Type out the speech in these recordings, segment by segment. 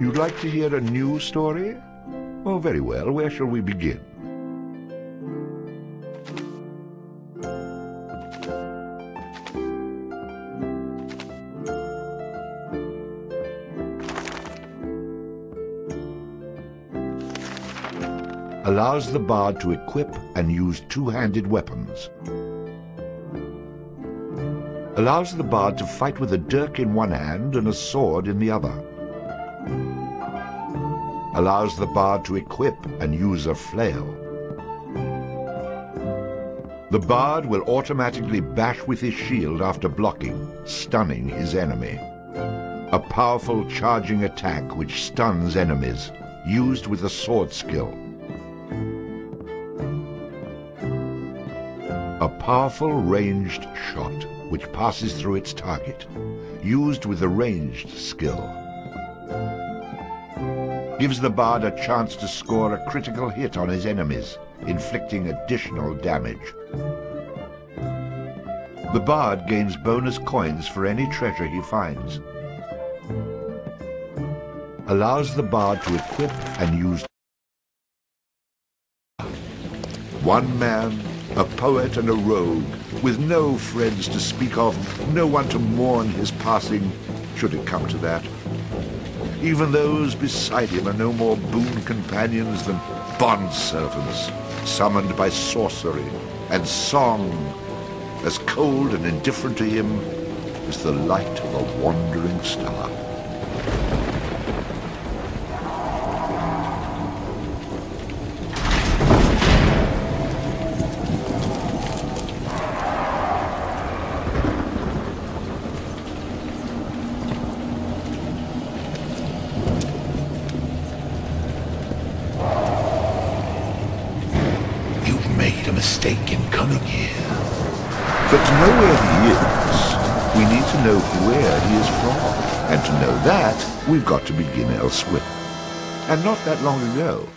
You'd like to hear a new story? Oh, very well. Where shall we begin? allows the bard to equip and use two-handed weapons. Allows the bard to fight with a dirk in one hand and a sword in the other. Allows the bard to equip and use a flail. The bard will automatically bash with his shield after blocking, stunning his enemy. A powerful charging attack which stuns enemies, used with a sword skill. A powerful ranged shot which passes through its target, used with a ranged skill. Gives the bard a chance to score a critical hit on his enemies, inflicting additional damage. The bard gains bonus coins for any treasure he finds. Allows the bard to equip and use one man a poet and a rogue, with no friends to speak of, no one to mourn his passing, should it come to that. Even those beside him are no more boon companions than bond servants, summoned by sorcery and song, as cold and indifferent to him as the light of a wandering star. We've got to begin elsewhere. And not that long ago.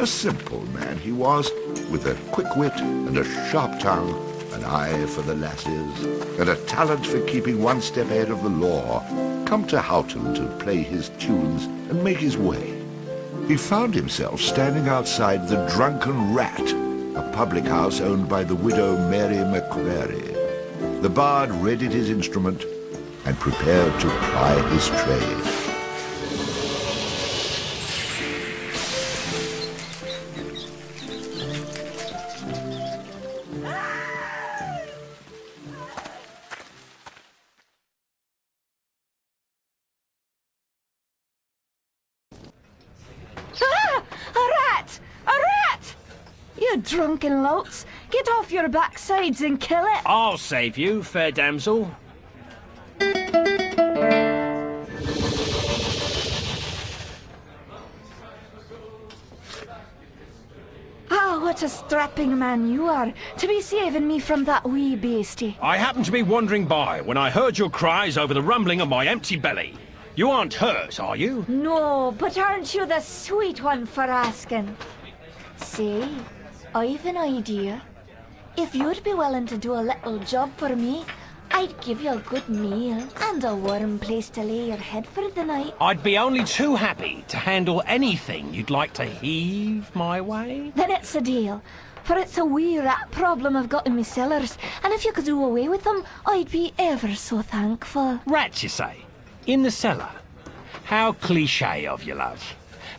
A simple man he was, with a quick wit and a sharp tongue, an eye for the lasses, and a talent for keeping one step ahead of the law, come to Houghton to play his tunes and make his way. He found himself standing outside the Drunken Rat, a public house owned by the widow Mary McCreary. The bard readied his instrument and prepared to ply his trade. And kill it. I'll save you, fair damsel. Oh, what a strapping man you are, to be saving me from that wee beastie. I happened to be wandering by when I heard your cries over the rumbling of my empty belly. You aren't hurt, are you? No, but aren't you the sweet one for asking? See, I've an idea. If you'd be willing to do a little job for me, I'd give you a good meal and a warm place to lay your head for the night. I'd be only too happy to handle anything you'd like to heave my way. Then it's a deal. For it's a wee rat problem I've got in my cellars, and if you could do away with them, I'd be ever so thankful. Rats, you say? In the cellar? How cliche of you, love.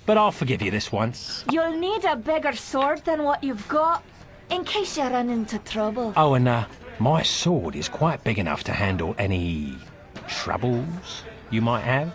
But I'll forgive you this once. You'll need a bigger sword than what you've got, in case you run into trouble. Oh, and uh, my sword is quite big enough to handle any troubles you might have.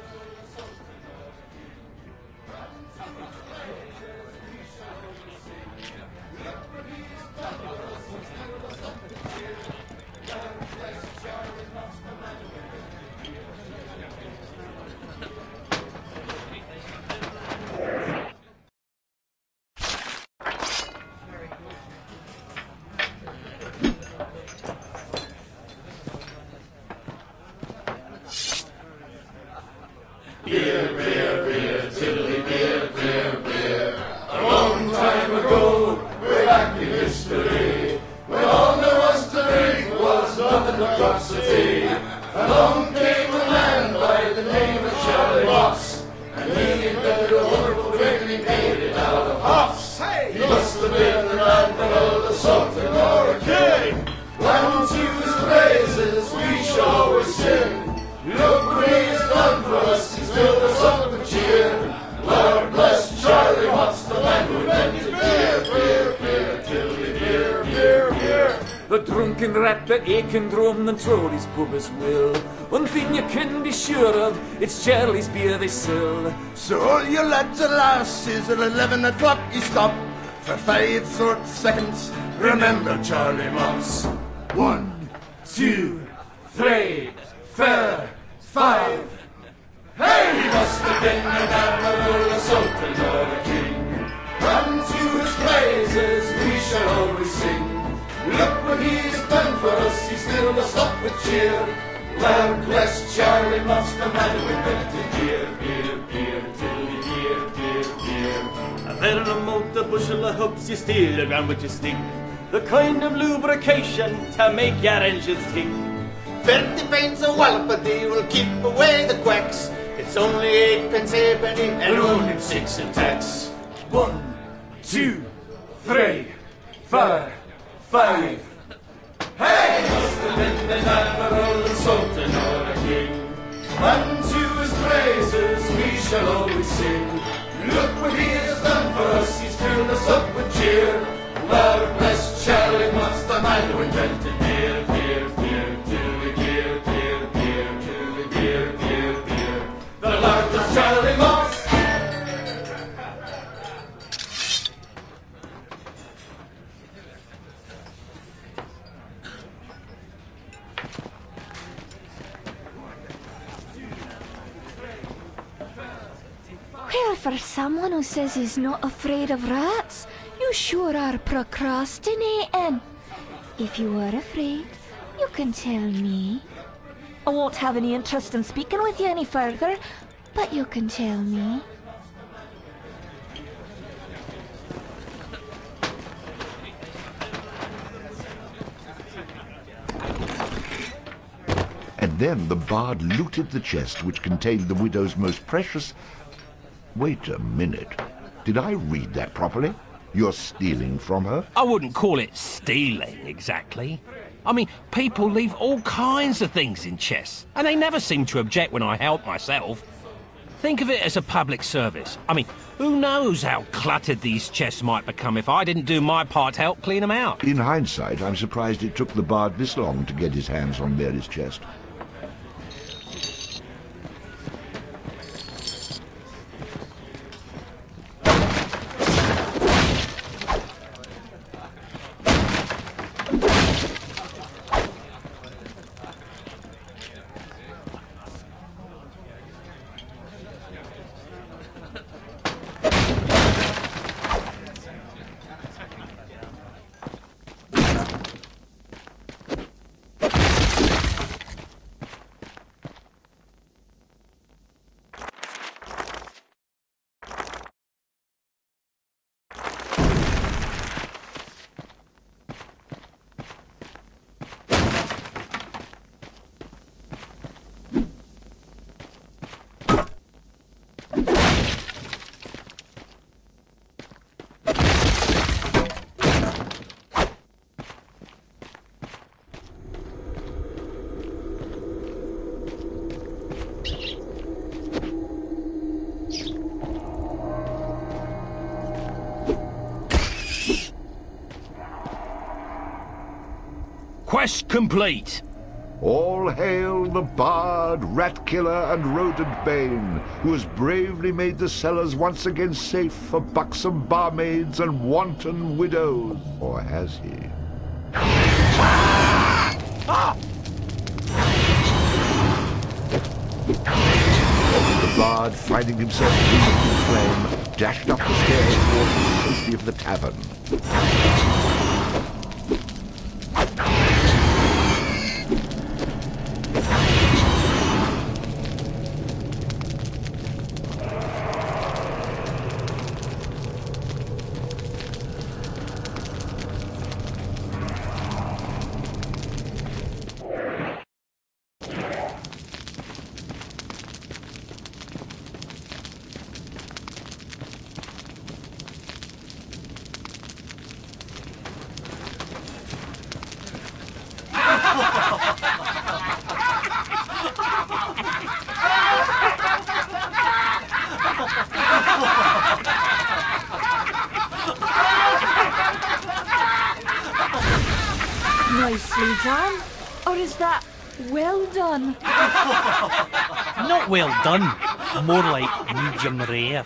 Drunken rat, the aching drum, and Trolley's pub as well. One thing you can be sure of, it's Charlie's beer they sell. So all you lads and lasses at 11 o'clock you stop for five short seconds. Remember Charlie Mopps. One, two, three, four, five. Hey, he must have been an admiral, a sultan, or a king. Come to his praises, we shall always sing. Look what he's done for us, up with cheer. Lord bless Charlie Mopps, the man who invented beer, beer, beer, tilly, beer, beer, beer. A better amount a bushel of hoops you steal around with your stick. The kind of lubrication to make your engines tick. Thirty pence a wallopedy will keep away the quacks. It's only eight pence halfpenny and only six in tax. One, two, three, four, five. Hey, must have been an admiral, a sultan, or a king. Unto his praises we shall always sing. Look what he has done who not afraid of rats, you sure are procrastinating. If you are afraid, you can tell me. I won't have any interest in speaking with you any further, but you can tell me. And then the bard looted the chest which contained the widow's most precious... Wait a minute. Did I read that properly? You're stealing from her? I wouldn't call it stealing, exactly. I mean, people leave all kinds of things in chests, and they never seem to object when I help myself. Think of it as a public service. I mean, who knows how cluttered these chests might become if I didn't do my part to help clean them out. In hindsight, I'm surprised it took the bard this long to get his hands on Mary's chest. Quest complete. All hail the bard, rat killer, and rodent bane, who has bravely made the cellars once again safe for buxom barmaids and wanton widows. Or has he? The bard, finding himself in flame, dashed up the stairs towards the safety of the tavern. Done. More like medium rare.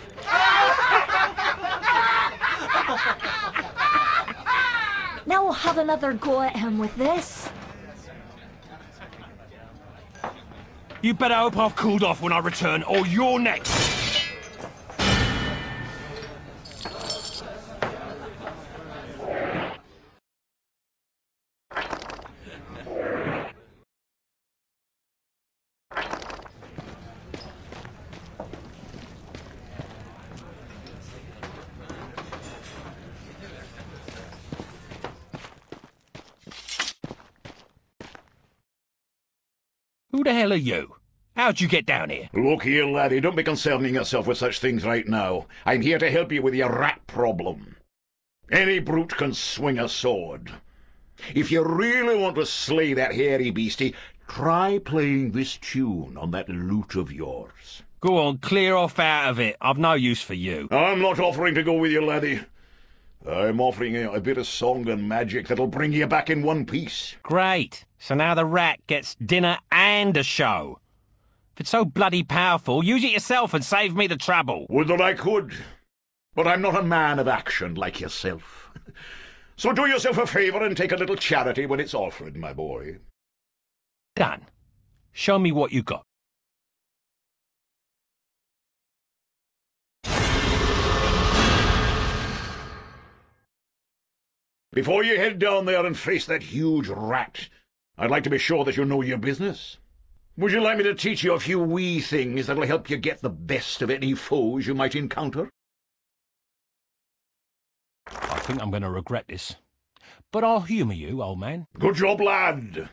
Now we'll have another go at him with this. You better hope I've cooled off when I return, or you're next. Who the hell are you? How'd you get down here? Look here, laddie, don't be concerning yourself with such things right now. I'm here to help you with your rat problem. Any brute can swing a sword. If you really want to slay that hairy beastie, try playing this tune on that lute of yours. Go on, clear off out of it. I've no use for you. I'm not offering to go with you, laddie. I'm offering you a bit of song and magic that'll bring you back in one piece. Great. So now the rat gets dinner and a show. If it's so bloody powerful, use it yourself and save me the trouble. Would that I could. But I'm not a man of action like yourself. So do yourself a favour and take a little charity when it's offered, my boy. Done. Show me what you got. Before you head down there and face that huge rat, I'd like to be sure that you know your business. Would you like me to teach you a few wee things that'll help you get the best of any foes you might encounter? I think I'm going to regret this. But I'll humour you, old man. Good job, lad.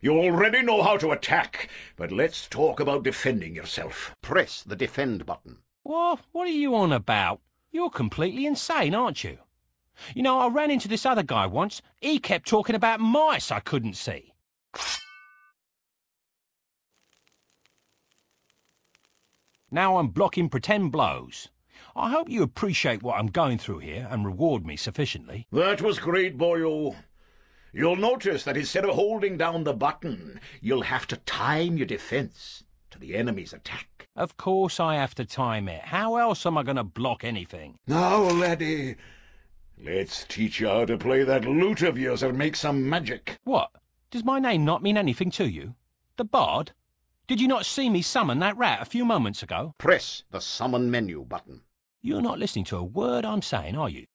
You already know how to attack, but let's talk about defending yourself. Press the defend button. What? What are you on about? You're completely insane, aren't you? You know, I ran into this other guy once. He kept talking about mice I couldn't see. Now I'm blocking pretend blows. I hope you appreciate what I'm going through here and reward me sufficiently. That was great, boyo. You'll notice that instead of holding down the button, you'll have to time your defense to the enemy's attack. Of course I have to time it. How else am I going to block anything? Now, laddie, let's teach you how to play that lute of yours and make some magic. What? Does my name not mean anything to you? The Bard? Did you not see me summon that rat a few moments ago? Press the summon menu button. You're not listening to a word I'm saying, are you?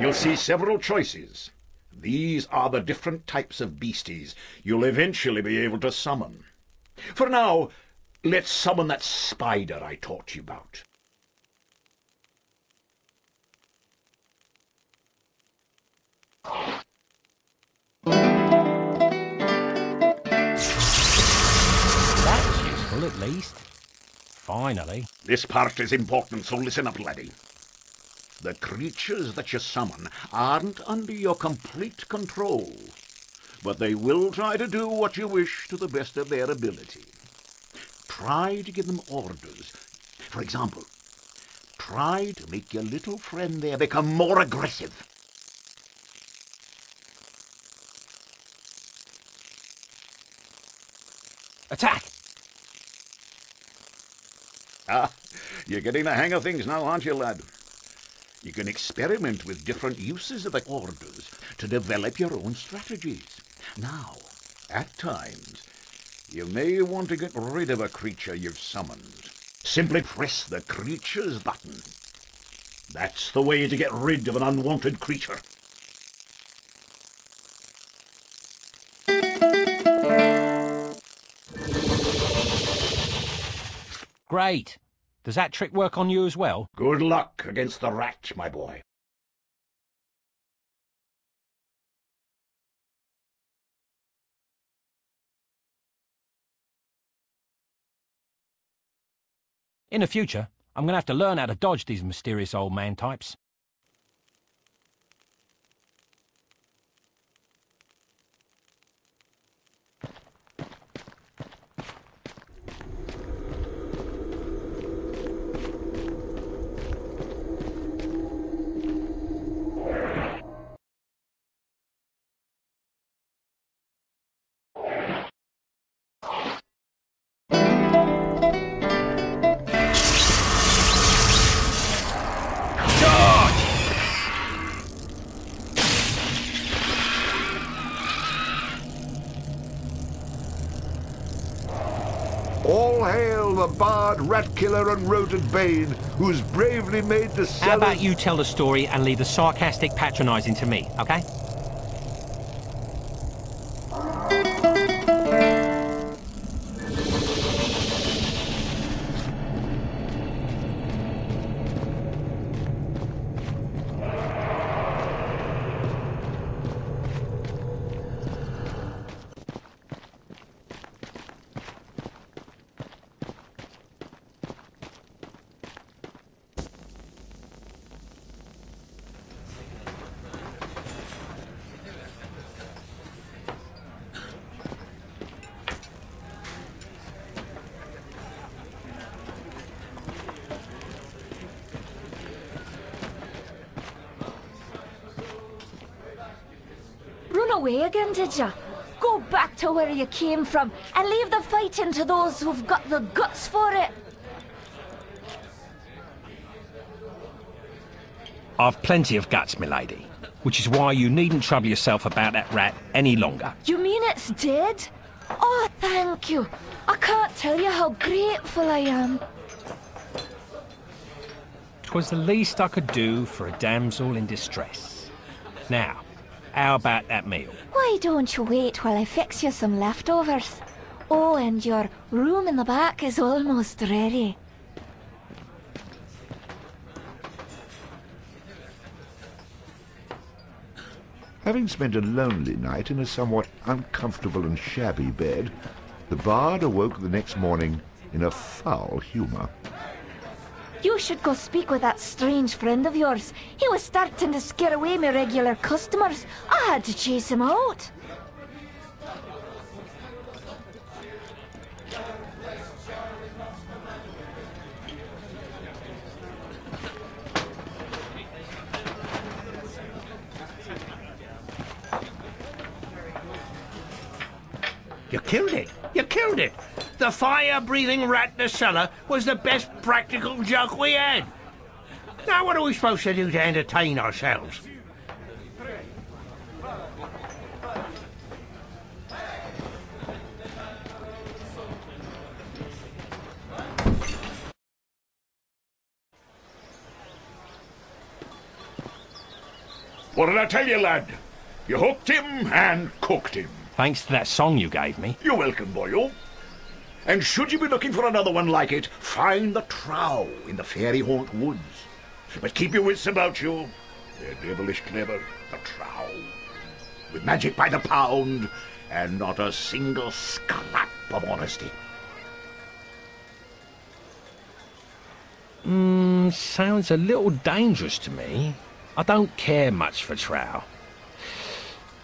You'll see several choices. These are the different types of beasties you'll eventually be able to summon. For now, let's summon that spider I taught you about. That's useful, at least. Finally. This part is important, so listen up, laddie. The creatures that you summon aren't under your complete control, but they will try to do what you wish to the best of their ability. Try to give them orders. For example, try to make your little friend there become more aggressive. Attack! Ah, you're getting the hang of things now, aren't you, lad? You can experiment with different uses of the orders to develop your own strategies. Now, at times, you may want to get rid of a creature you've summoned. Simply press the creature's button. That's the way to get rid of an unwanted creature. Great. Does that trick work on you as well? Good luck against the rat, my boy. In the future, I'm going to have to learn how to dodge these mysterious old man types. All hail the bard, rat killer, and rodent bane, who's bravely made the How about you tell the story and leave the sarcastic patronising to me, okay? Away again, did you? Go back to where you came from and leave the fighting to those who've got the guts for it. I've plenty of guts, milady. Which is why you needn't trouble yourself about that rat any longer. You mean it's dead? Oh, thank you. I can't tell you how grateful I am. 'Twas the least I could do for a damsel in distress. Now, how about that meal? Why don't you wait while I fix you some leftovers? Oh, and your room in the back is almost ready. Having spent a lonely night in a somewhat uncomfortable and shabby bed, the bard awoke the next morning in a foul humour. You should go speak with that strange friend of yours. He was starting to scare away my regular customers. I had to chase him out. You killed it. You killed it. The fire-breathing rat in the cellar was the best practical joke we had. Now what are we supposed to do to entertain ourselves? What did I tell you, lad? You hooked him and cooked him. Thanks to that song you gave me. You're welcome, boyo. And should you be looking for another one like it, find the trow in the fairy haunt woods. But keep your wits about you. They're devilish clever, the trow. With magic by the pound, and not a single scrap of honesty. Mm, sounds a little dangerous to me. I don't care much for trow.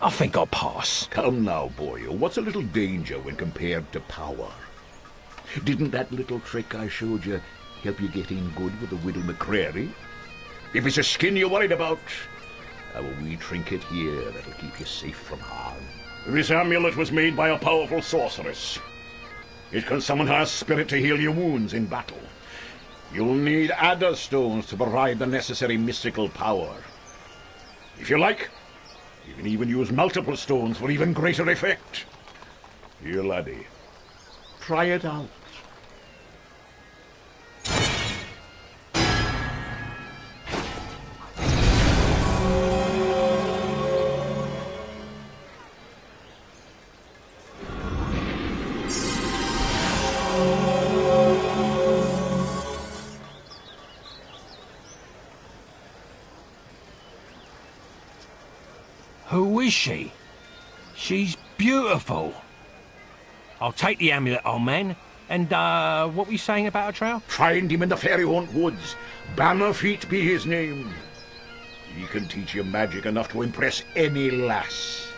I think I'll pass. Come now, boyo. What's a little danger when compared to power? Didn't that little trick I showed you help you get in good with the widow McCreary? If it's a skin you're worried about, I've a wee trinket here that'll keep you safe from harm. This amulet was made by a powerful sorceress. It can summon her spirit to heal your wounds in battle. You'll need adder stones to provide the necessary mystical power. If you like, you can even use multiple stones for even greater effect. Here, laddie. Try it out. Is she? She's beautiful. I'll take the amulet, old man. And, uh, what were you saying about a trow? Find him in the fairy haunt woods. Bannerfeet be his name. He can teach you magic enough to impress any lass.